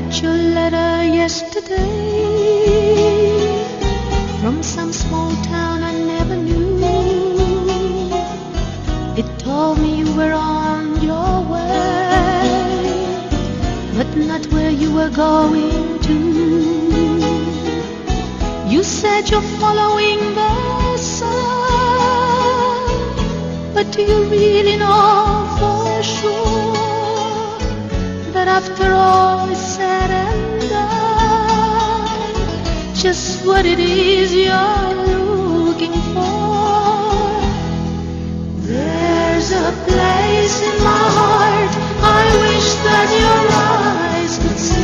got your letter yesterday from some small town I never knew. It told me you were on your way, but not where you were going to. You said you're following the sun, but do you really know for sure after all is said and done, just what it is you're looking for? There's a place in my heart I wish that your eyes could see.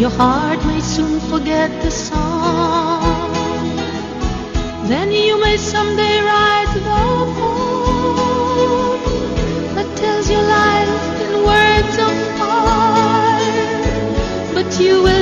your heart may soon forget the song. Then you may someday write the poem that tells your life in words of fire. But you will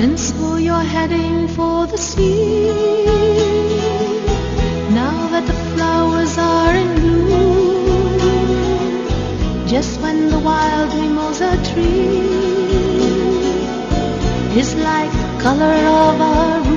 And so you're heading for the sea. Wild mimosa tree. Is like the color of a